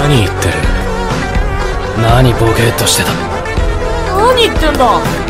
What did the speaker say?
何言ってる？何ボケーっとしてた？何言ってんだ？